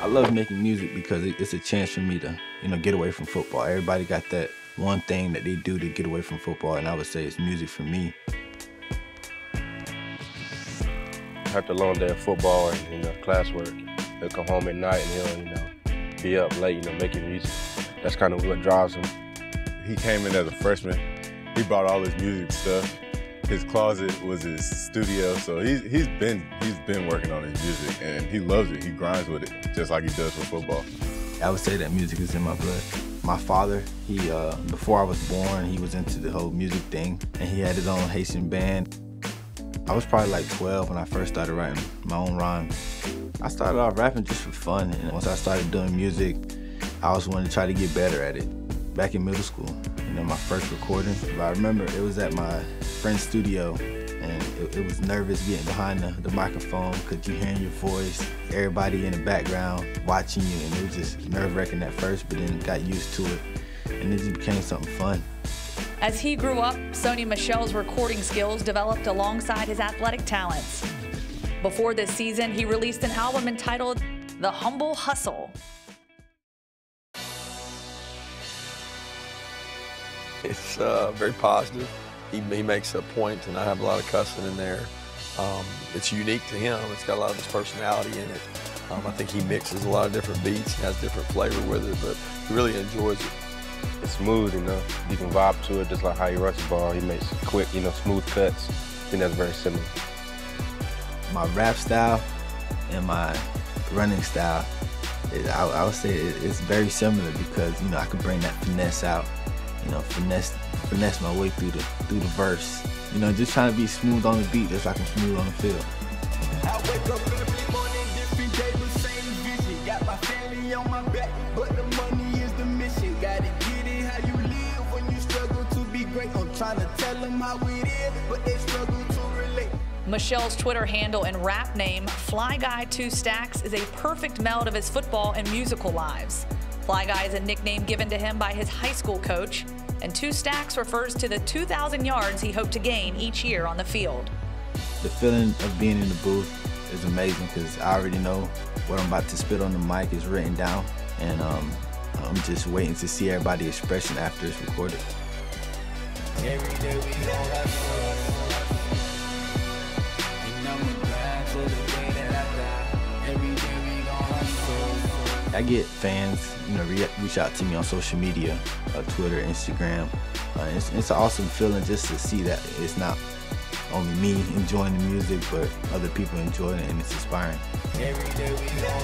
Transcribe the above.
I love making music because it's a chance for me to, you know, get away from football. Everybody got that one thing that they do to get away from football, and I would say it's music for me. After a long day of football and you know classwork, he'll come home at night and he'll you know be up late, you know, making music. That's kind of what drives him. He came in as a freshman. He brought all his music stuff. His closet was his studio, so he's he's been he's been working on his music and he loves it. He grinds with it, just like he does for football. I would say that music is in my blood. My father, he uh, before I was born, he was into the whole music thing, and he had his own Haitian band. I was probably like 12 when I first started writing my own rhymes. I started off rapping just for fun, and once I started doing music, I was wanting to try to get better at it. Back in middle school, you know, my first recording, but I remember it was at my friend's studio, and it, it was nervous getting behind the, the microphone because you hearing your voice, everybody in the background watching you, and it was just nerve-wracking at first, but then got used to it, and it just became something fun. As he grew up, Sony Michel's recording skills developed alongside his athletic talents. Before this season, he released an album entitled The Humble Hustle. It's uh, very positive. He, he, makes a point, and I have a lot of cussing in there. Um, it's unique to him. It's got a lot of his personality in it. Um, I think he mixes a lot of different beats, he has different flavor with it, but he really enjoys it. It's smooth, you know. You can vibe to it just like how he runs the ball. He makes quick, you know, smooth cuts. I think that's very similar. My rap style and my running style, it, I, I, would say it, it's very similar because, you know, I can bring that finesse out, you know, finesse finesse my way through the through the verse. You know, just trying to be smooth on the beat just like I'm smooth on the field. trying to tell them how it is, but they struggle to relate. Michel's Twitter handle and rap name, Fly Guy 2 Stacks, is a perfect meld of his football and musical lives. Fly Guy is a nickname given to him by his high school coach, and Two Stacks refers to the 2,000 yards he hoped to gain each year on the field. The feeling of being in the booth is amazing because I already know what I'm about to spit on the mic is written down, and um, I'm just waiting to see everybody's expression after it's recorded. Every day we I get fans, you know, re- reach out to me on social media, uh, Twitter, Instagram. Uh, it's, it's, an awesome feeling just to see that it's not only me enjoying the music, but other people enjoying it, and it's inspiring. Every day we go